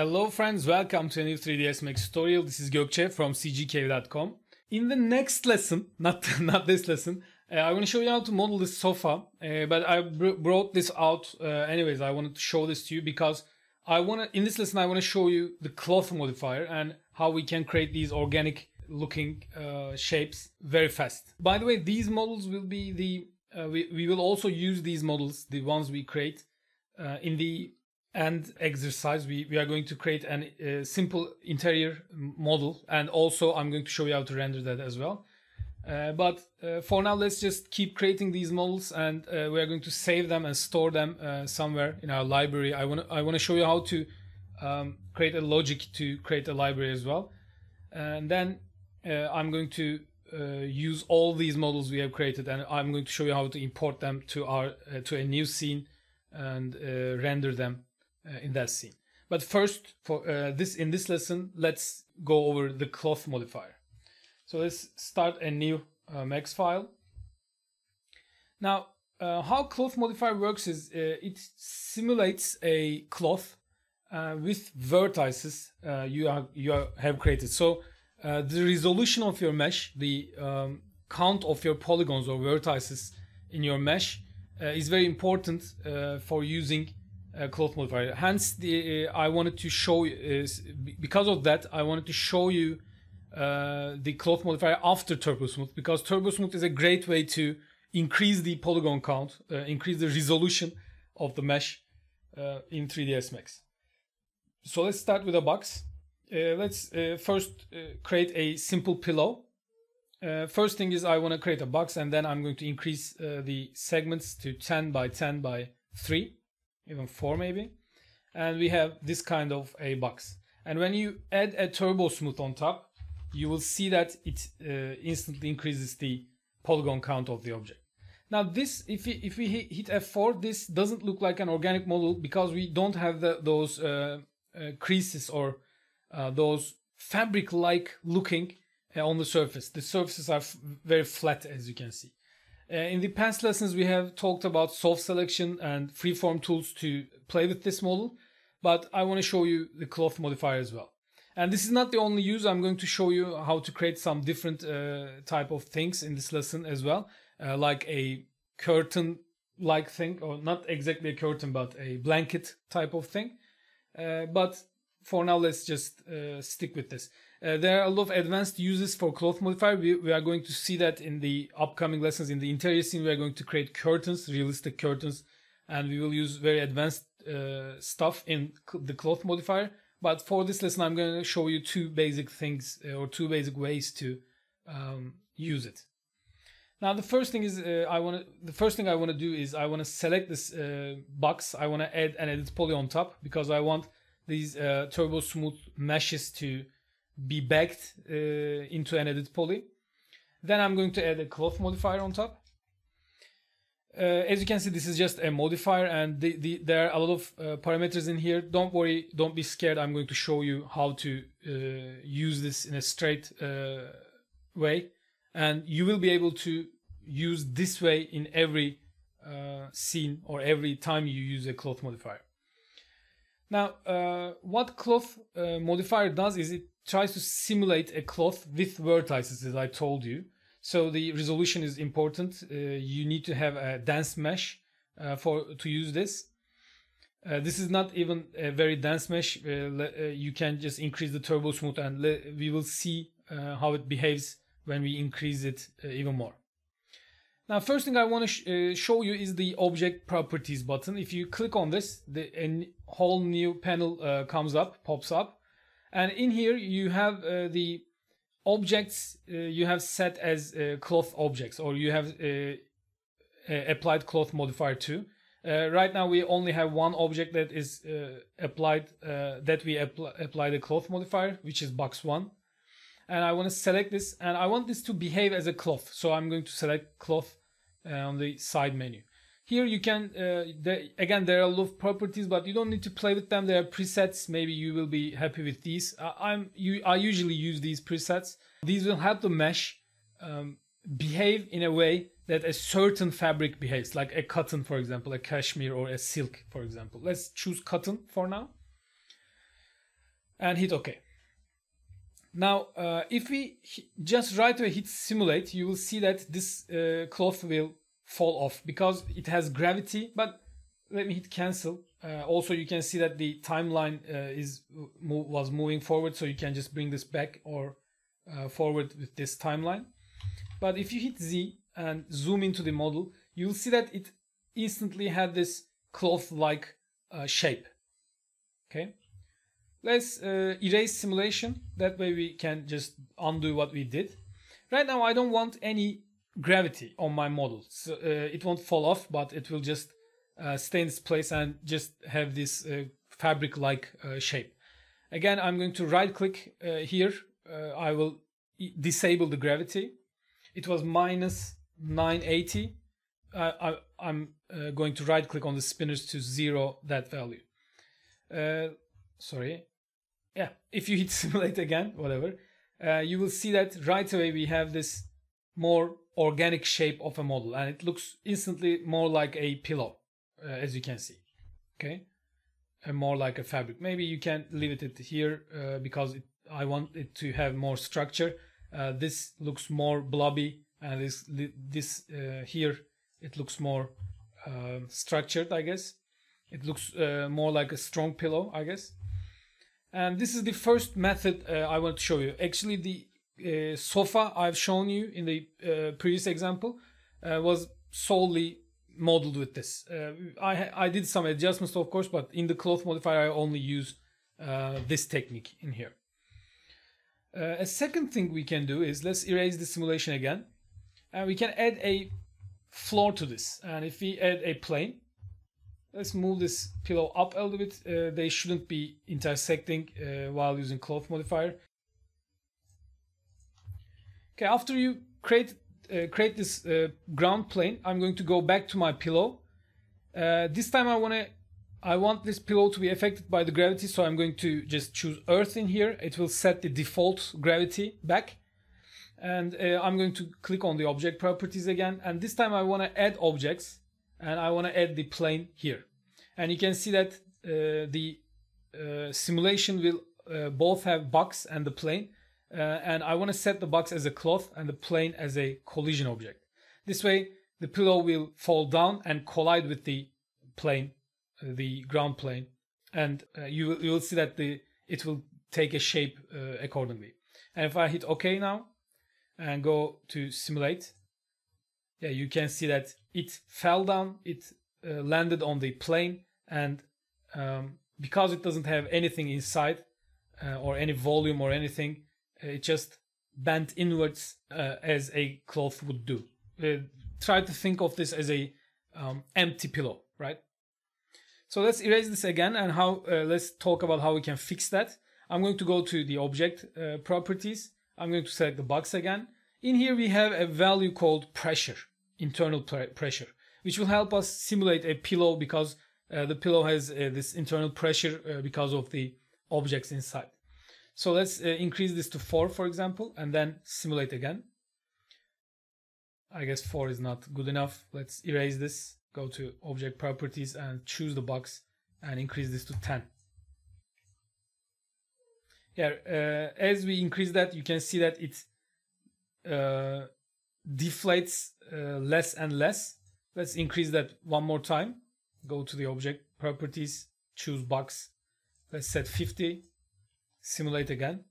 Hello friends, welcome to a new 3ds Max tutorial. This is Gökçe from cgcave.com. In the next lesson, not not this lesson, uh, I want to show you how to model this sofa, uh, but I br brought this out uh, anyways. I wanted to show this to you because I want to, in this lesson, I want to show you the cloth modifier and how we can create these organic looking uh, shapes very fast. By the way, these models will be the, uh, we, we will also use these models, the ones we create uh, in the end exercise. We, we are going to create a simple interior model and also I'm going to show you how to render that as well. Uh, but uh, for now, let's just keep creating these models and uh, we are going to save them and store them uh, somewhere in our library. I want to I want to show you how to um, create a logic to create a library as well. And then uh, I'm going to use all these models we have created and I'm going to show you how to import them to our to a new scene and render them in that scene. But first, for this in this lesson, let's go over the cloth modifier. So let's start a new uh, Max file. Now, uh, how cloth modifier works is uh, it simulates a cloth uh, with vertices uh, you, are, you are, have created. So uh, the resolution of your mesh, the um, count of your polygons or vertices in your mesh is very important for using a cloth modifier. Hence, the, I wanted to show you, because of that, I wanted to show you uh, the cloth modifier after turbo smooth because turbo smooth is a great way to increase the polygon count, uh, increase the resolution of the mesh uh, in 3ds Max. So let's start with a box. Uh, let's uh, first create a simple pillow. first thing is I want to create a box and then I'm going to increase the segments to 10 by 10 by 3, even 4 maybe. And we have this kind of a box. And when you add a turbo smooth on top, you will see that it uh, instantly increases the polygon count of the object. Now this, if we, if we hit F4, this doesn't look like an organic model because we don't have the, those uh, uh, creases or uh, those fabric-like looking uh, on the surface. The surfaces are very flat as you can see. Uh, in the past lessons, we have talked about soft selection and freeform tools to play with this model, but I want to show you the cloth modifier as well. And this is not the only use. I'm going to show you how to create some different uh, type of things in this lesson as well, uh, like a curtain like thing, or not exactly a curtain, but a blanket type of thing. Uh, but for now, let's just uh, stick with this. Uh, there are a lot of advanced uses for cloth modifier. We, we, are going to see that in the upcoming lessons. In the interior scene, we are going to create curtains, realistic curtains, and we will use very advanced uh, stuff in the cloth modifier but for this lesson, I'm going to show you two basic things uh, or two basic ways to um, use it. Now, the first thing is uh, I want to. The first thing I want to do is I want to select this uh, box. I want to add an edit poly on top because I want these turbo smooth meshes to be backed uh, into an edit poly. Then I'm going to add a cloth modifier on top. Uh, as you can see, this is just a modifier and the, the, there are a lot of uh, parameters in here. Don't worry, don't be scared. I'm going to show you how to uh, use this in a straight uh, way. And you will be able to use this way in every uh, scene or every time you use a cloth modifier. Now, uh, what cloth modifier does is it tries to simulate a cloth with vertices, as I told you. So the resolution is important. Uh, you need to have a dense mesh uh, for to use this. Uh, this is not even a very dense mesh. Uh, uh, you can just increase the turbo smooth and we will see uh, how it behaves when we increase it even more. Now, first thing I want to sh show you is the object properties button. If you click on this, the a whole new panel comes up, pops up. And in here you have the objects uh, you have set as uh, cloth objects or you have uh, applied cloth modifier to. right now we only have one object that is applied that we apply, apply the cloth modifier which is box one and I want to select this and I want this to behave as a cloth so I'm going to select cloth on the side menu. Here you can uh, the, again there are a lot of properties but you don't need to play with them. There are presets. Maybe you will be happy with these. Uh, i'm you i usually use these presets. These will help the mesh um, behave in a way that a certain fabric behaves like a cotton for example a cashmere or a silk for example. Let's choose cotton for now. And hit OK. Now, uh, if we just right away hit simulate, you will see that this uh, cloth will fall off because it has gravity. But let me hit cancel. Uh, also, you can see that the timeline uh, is was moving forward, so you can just bring this back or uh, forward with this timeline. But if you hit Z and zoom into the model, you'll see that it instantly had this cloth-like uh, shape. Okay. Let's uh, erase simulation. That way we can just undo what we did. Right now I don't want any gravity on my model. So uh, it won't fall off, but it will just uh, stay in its place and just have this uh, fabric-like uh, shape. Again, I'm going to right click uh, here. I will disable the gravity. It was minus 980. I, am going to right click on the spinners to zero that value. sorry, yeah, if you hit simulate again, whatever, uh, you will see that right away we have this more organic shape of a model and it looks instantly more like a pillow, uh, as you can see. Okay, and more like a fabric. Maybe you can leave it here uh, because it, I want it to have more structure. Uh, this looks more blobby and this, this uh, here, it looks more um, structured, I guess. It looks uh, more like a strong pillow, I guess. And this is the first method uh, I want to show you. Actually, the uh, sofa I've shown you in the uh, previous example uh, was solely modeled with this. Uh, I, I did some adjustments, of course, but in the cloth modifier, I only use this technique in here. a second thing we can do is let's erase the simulation again. And we can add a floor to this. And if we add a plane, Let's move this pillow up a little bit. Uh, they shouldn't be intersecting uh, while using cloth modifier. Okay, after you create uh, create this uh, ground plane, I'm going to go back to my pillow. Uh, this time I want to I want this pillow to be affected by the gravity, so I'm going to just choose Earth in here. It will set the default gravity back. And uh, I'm going to click on the object properties again. And this time I want to add objects and I want to add the plane here. And you can see that uh, the uh, simulation will uh, both have box and the plane. Uh, and I want to set the box as a cloth and the plane as a collision object. This way, the pillow will fall down and collide with the plane, uh, the ground plane, and uh, you will you will see that the it will take a shape accordingly. And if I hit OK now and go to simulate, yeah, you can see that it fell down, it uh, landed on the plane, and um, because it doesn't have anything inside uh, or any volume or anything, uh, it just bent inwards uh, as a cloth would do. Uh, try to think of this as a um, empty pillow, right? So let's erase this again and how uh, let's talk about how we can fix that. I'm going to go to the object properties. I'm going to select the box again. In here we have a value called pressure internal pressure, which will help us simulate a pillow because uh, the pillow has uh, this internal pressure uh, because of the objects inside. So let's uh, increase this to 4, for example, and then simulate again. I guess 4 is not good enough. Let's erase this, go to object properties and choose the box and increase this to 10. Yeah, uh, as we increase that, you can see that it's uh, deflates uh, less and less. Let's increase that one more time. Go to the object properties, choose box. Let's set 50, simulate again.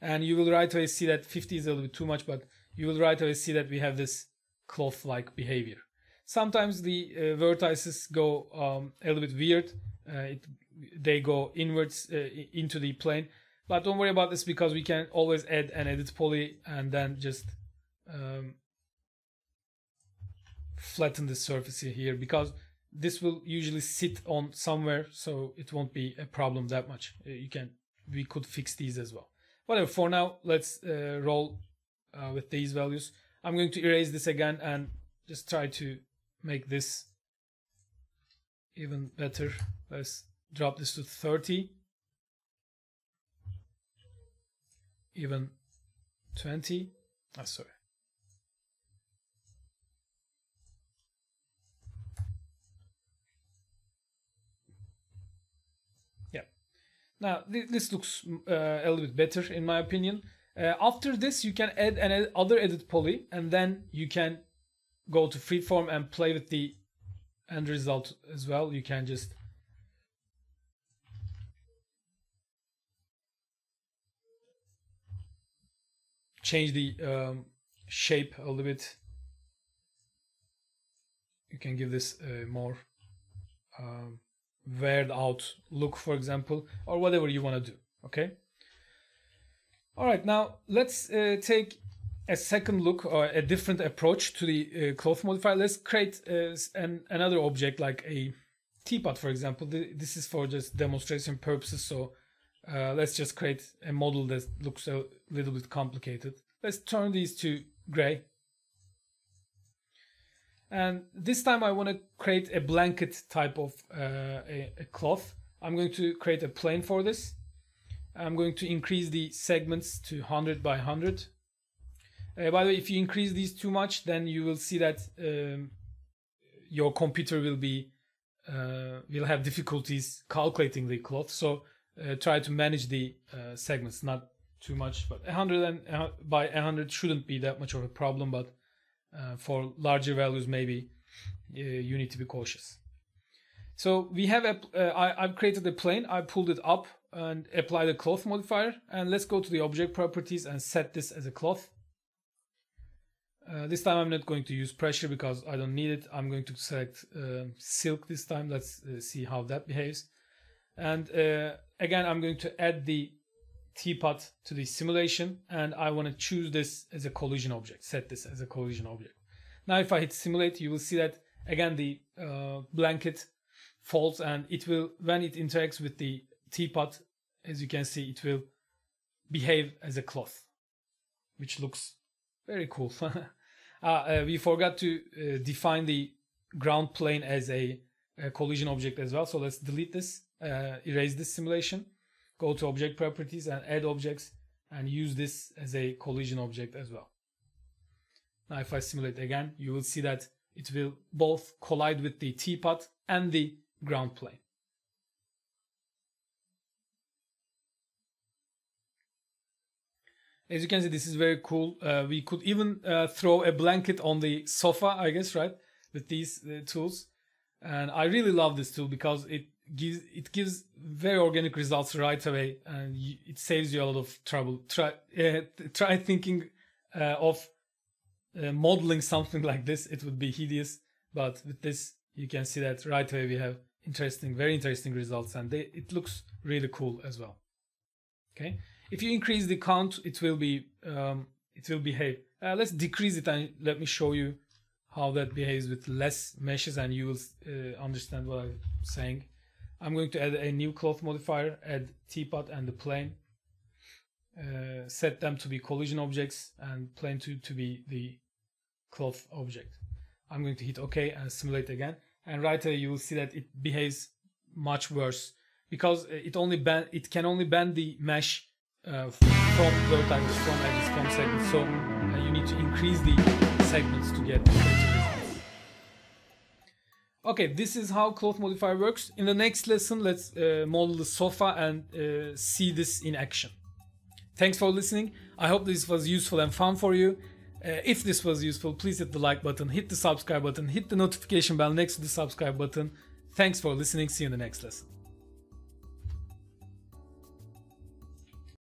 And you will right away see that 50 is a little bit too much, but you will right away see that we have this cloth-like behavior. Sometimes the uh, vertices go um, a little bit weird. Uh, it, they go inwards uh, into the plane. But don't worry about this because we can always add an edit poly and then just um, flatten the surface here because this will usually sit on somewhere so it won't be a problem that much. Uh, you can we could fix these as well. Whatever for now let's uh, roll uh, with these values. I'm going to erase this again and just try to make this even better. Let's drop this to 30 even 20 oh, sorry Now th this looks uh, a little bit better in my opinion. Uh, after this, you can add an other edit poly, and then you can go to freeform and play with the end result as well. You can just change the um, shape a little bit. You can give this a more um, weared out look, for example, or whatever you want to do. Okay. All right, now let's uh, take a second look or a different approach to the uh, cloth modifier. Let's create uh, an, another object like a teapot, for example. This is for just demonstration purposes. So uh, let's just create a model that looks a little bit complicated. Let's turn these to gray. And this time I want to create a blanket type of uh, a, a cloth. I'm going to create a plane for this. I'm going to increase the segments to 100 by 100. Uh, by the way, if you increase these too much, then you will see that um, your computer will be uh, will have difficulties calculating the cloth. So uh, try to manage the uh, segments, not too much, but 100 and, uh, by 100 shouldn't be that much of a problem. But uh, for larger values, maybe you need to be cautious. So we have a, I, I've created a plane. I pulled it up and apply the cloth modifier. And let's go to the object properties and set this as a cloth. Uh, this time I'm not going to use pressure because I don't need it. I'm going to select uh, silk this time. Let's uh, see how that behaves. And uh, again, I'm going to add the teapot to the simulation and I want to choose this as a collision object, set this as a collision object. Now if I hit simulate, you will see that again the uh, blanket falls and it will, when it interacts with the teapot, as you can see, it will behave as a cloth, which looks very cool. uh, uh, we forgot to uh, define the ground plane as a, a, collision object as well. So let's delete this, uh, erase this simulation, go to object properties and add objects and use this as a collision object as well. Now if I simulate again, you will see that it will both collide with the teapot and the ground plane. As you can see, this is very cool. Uh, we could even uh, throw a blanket on the sofa, I guess, right? With these uh, tools. And I really love this tool because it gives it gives very organic results right away, and it saves you a lot of trouble. Try uh, try thinking uh, of uh, modeling something like this; it would be hideous. But with this, you can see that right away we have interesting, very interesting results, and they, it looks really cool as well. Okay. If you increase the count, it will be um, it will behave. Uh, let's decrease it and let me show you how that behaves with less meshes and you will uh, understand what I'm saying. I'm going to add a new cloth modifier, add teapot and the plane, uh, set them to be collision objects and plane 2 to be the cloth object. I'm going to hit OK and simulate again. And right here you will see that it behaves much worse because it only bend, it can only bend the mesh uh, from vertices, from edges, from segments. So uh, you need to increase the segments to get better. Okay, this is how cloth modifier works. In the next lesson, let's uh, model the sofa and uh, see this in action. Thanks for listening. I hope this was useful and fun for you. Uh, if this was useful, please hit the like button, hit the subscribe button, hit the notification bell next to the subscribe button. Thanks for listening. See you in the next lesson.